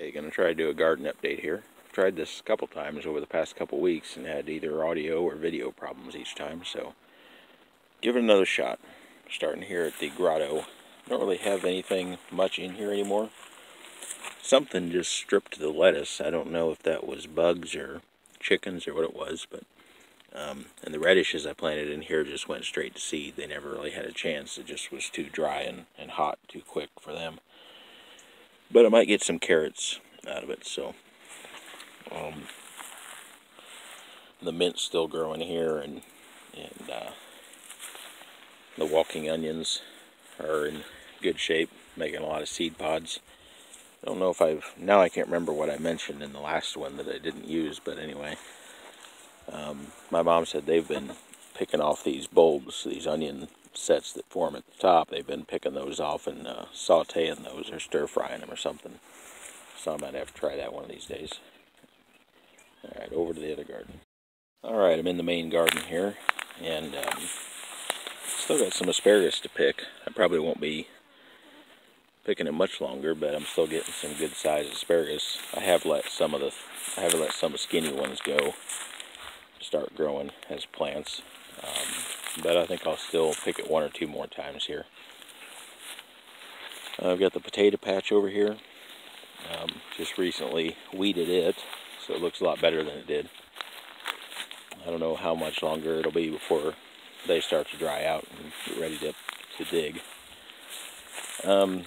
Hey, gonna try to do a garden update here. I've tried this a couple times over the past couple weeks and had either audio or video problems each time, so give it another shot. Starting here at the grotto. Don't really have anything much in here anymore. Something just stripped the lettuce. I don't know if that was bugs or chickens or what it was, but um, and the radishes I planted in here just went straight to seed. They never really had a chance. It just was too dry and, and hot too quick for them. But I might get some carrots out of it, so. Um, the mint's still growing here, and, and uh, the walking onions are in good shape, making a lot of seed pods. I don't know if I've, now I can't remember what I mentioned in the last one that I didn't use, but anyway. Um, my mom said they've been picking off these bulbs, these onion sets that form at the top. They've been picking those off and uh, sauteing those or stir frying them or something. So I might have to try that one of these days. Alright, over to the other garden. Alright, I'm in the main garden here and um, still got some asparagus to pick. I probably won't be picking it much longer, but I'm still getting some good sized asparagus. I have let some of the I have let some skinny ones go start growing as plants. Um, but I think I'll still pick it one or two more times here. I've got the potato patch over here. Um, just recently weeded it, so it looks a lot better than it did. I don't know how much longer it'll be before they start to dry out and get ready to, to dig. Um,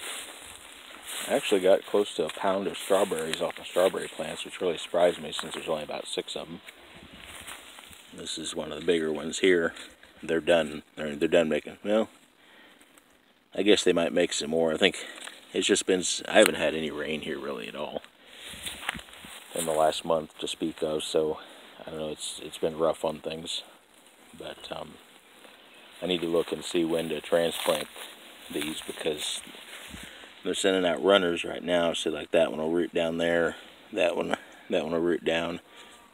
I actually got close to a pound of strawberries off my strawberry plants, which really surprised me since there's only about six of them. This is one of the bigger ones here. They're done. They're, they're done making. Well, I guess they might make some more. I think it's just been. I haven't had any rain here really at all in the last month to speak of. So I don't know. It's it's been rough on things, but um, I need to look and see when to transplant these because they're sending out runners right now. So like that one will root down there. That one, that one will root down.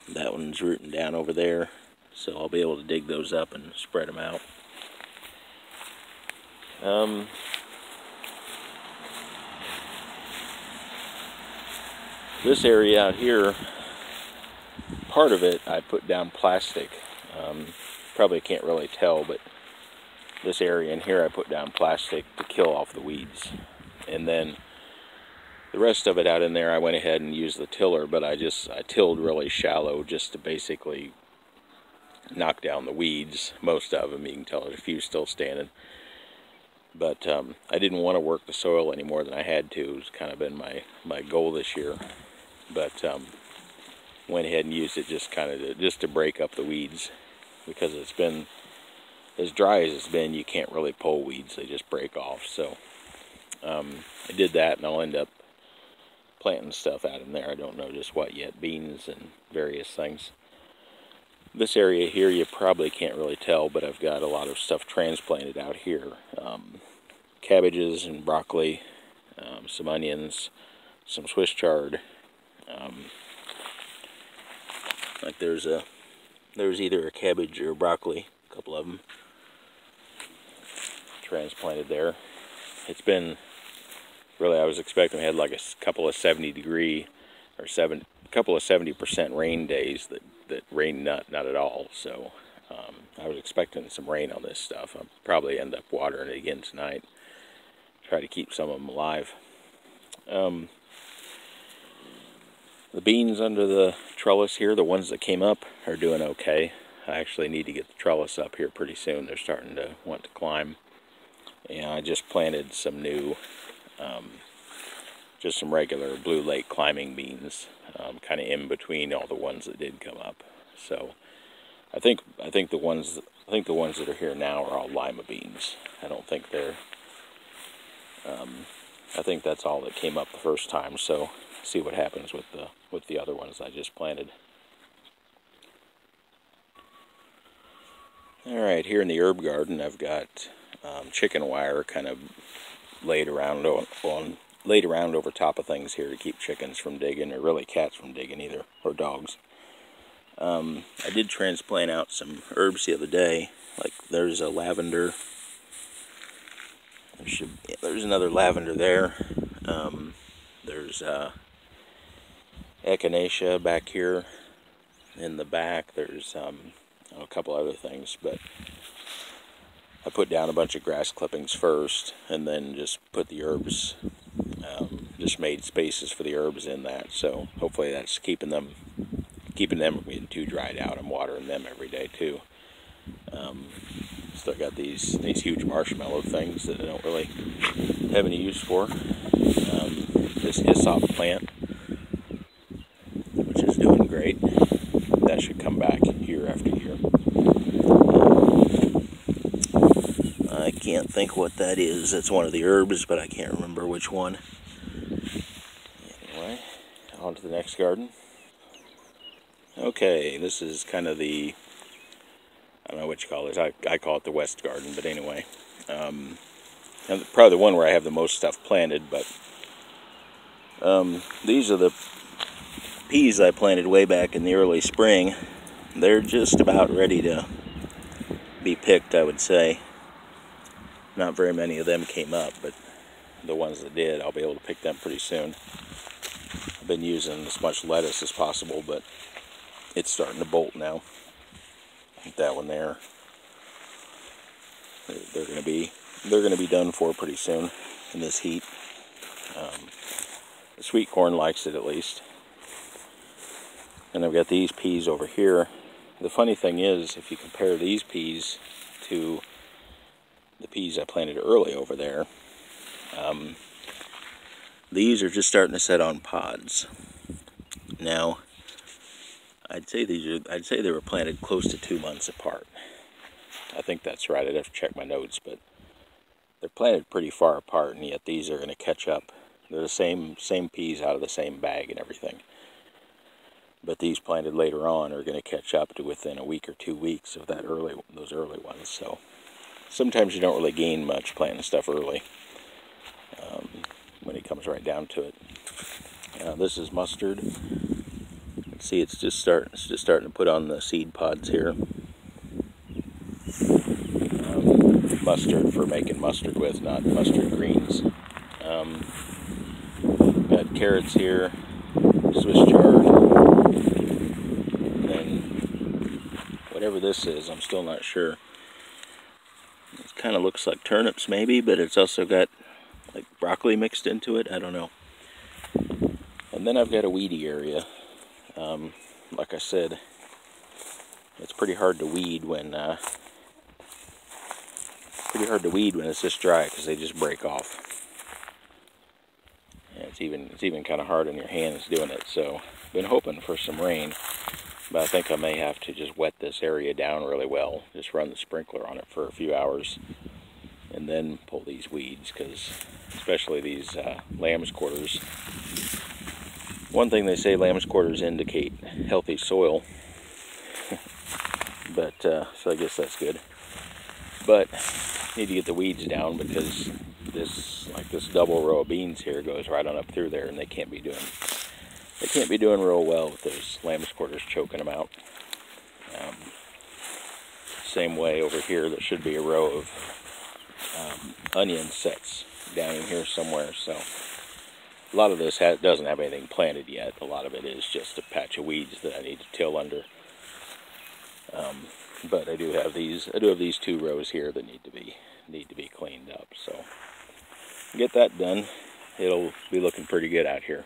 That one's rooting down over there so I'll be able to dig those up and spread them out. Um, this area out here, part of it I put down plastic. Um, probably can't really tell, but this area in here I put down plastic to kill off the weeds. And then the rest of it out in there I went ahead and used the tiller, but I just I tilled really shallow just to basically knock down the weeds, most of them. You can tell there's a few still standing. But um, I didn't want to work the soil any more than I had to. It's kind of been my, my goal this year. But um, went ahead and used it just kind of to, just to break up the weeds because it's been as dry as it's been. You can't really pull weeds; they just break off. So um, I did that, and I'll end up planting stuff out in there. I don't know just what yet, beans and various things. This area here you probably can't really tell, but I've got a lot of stuff transplanted out here. Um, cabbages and broccoli, um, some onions, some Swiss chard. Um, like there's a, there's either a cabbage or broccoli, a couple of them transplanted there. It's been, really I was expecting we had like a couple of 70 degree or seven, couple of 70% rain days that that rain not not at all. So um, I was expecting some rain on this stuff. I'll probably end up watering it again tonight. Try to keep some of them alive. Um, the beans under the trellis here, the ones that came up, are doing okay. I actually need to get the trellis up here pretty soon. They're starting to want to climb. And I just planted some new, um, just some regular Blue Lake climbing beans um, kind of in between all the ones that did come up. So I think I think the ones I think the ones that are here now are all lima beans. I don't think they're. Um, I think that's all that came up the first time. So see what happens with the with the other ones I just planted. All right, here in the herb garden, I've got um, chicken wire kind of laid around on, on laid around over top of things here to keep chickens from digging, or really cats from digging either, or dogs. Um, I did transplant out some herbs the other day. Like there's a lavender. There should, there's another lavender there. Um, there's uh, echinacea back here in the back. There's um, a couple other things, but I put down a bunch of grass clippings first and then just put the herbs, just made spaces for the herbs in that. So hopefully that's keeping them, keeping them from being too dried out. I'm watering them every day too. Um, still got these these huge marshmallow things that I don't really have any use for. Um, this hyssop plant, which is doing great. That should come back year after year. I can't think what that is. That's one of the herbs, but I can't remember which one. On to the next garden. Okay, this is kind of the I don't know what you call it. I, I call it the West Garden, but anyway. Um, probably the one where I have the most stuff planted, but um, these are the peas I planted way back in the early spring. They're just about ready to be picked, I would say. Not very many of them came up, but the ones that did, I'll be able to pick them pretty soon. Been using as much lettuce as possible, but it's starting to bolt now that one there. They're, going to be they're going to be done for pretty soon in this heat. Um, the sweet corn likes it at least. And I've got these peas over here. The funny thing is, if you compare these peas to the peas I planted early over there, um, these are just starting to set on pods. Now, I'd say these are, I'd say they were planted close to two months apart. I think that's right. I'd have to check my notes, but they're planted pretty far apart, and yet these are going to catch up. They're the same same peas out of the same bag and everything. But these planted later on are going to catch up to within a week or two weeks of that early those early ones. So sometimes you don't really gain much planting stuff early um, when it comes right down to it. Uh, this is mustard see it's just starting it's just starting to put on the seed pods here. Um, mustard for making mustard with, not mustard greens. Um, got carrots here, Swiss chard, and whatever this is, I'm still not sure. It kind of looks like turnips maybe, but it's also got like broccoli mixed into it. I don't know. And then I've got a weedy area um, like I said, it's pretty hard to weed when uh, pretty hard to weed when it's this dry because they just break off. And it's even it's even kind of hard on your hands doing it. So, been hoping for some rain, but I think I may have to just wet this area down really well. Just run the sprinkler on it for a few hours, then pull these weeds because, especially these uh, lamb's quarters, one thing they say lamb's quarters indicate healthy soil. but, uh, so I guess that's good. But, need to get the weeds down because this, like this double row of beans here goes right on up through there and they can't be doing, they can't be doing real well with those lamb's quarters choking them out. Um, same way over here, there should be a row of onion sets down in here somewhere, so a lot of this has, doesn't have anything planted yet. A lot of it is just a patch of weeds that I need to till under. Um, but I do have these. I do have these two rows here that need to be need to be cleaned up. So get that done. It'll be looking pretty good out here.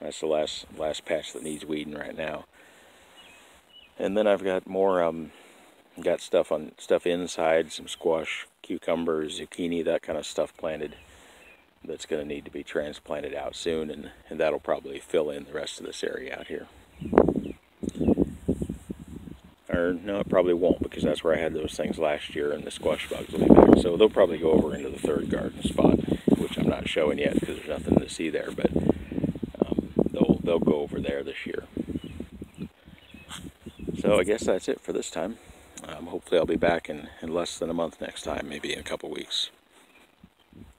That's the last last patch that needs weeding right now. And then I've got more. Um, got stuff on stuff inside, some squash, cucumbers, zucchini, that kind of stuff planted that's going to need to be transplanted out soon and, and that'll probably fill in the rest of this area out here. Or no, it probably won't because that's where I had those things last year and the squash bugs will be back. So they'll probably go over into the third garden spot, which I'm not showing yet because there's nothing to see there, but um, they'll, they'll go over there this year. So I guess that's it for this time. Hopefully I'll be back in, in less than a month next time, maybe in a couple weeks.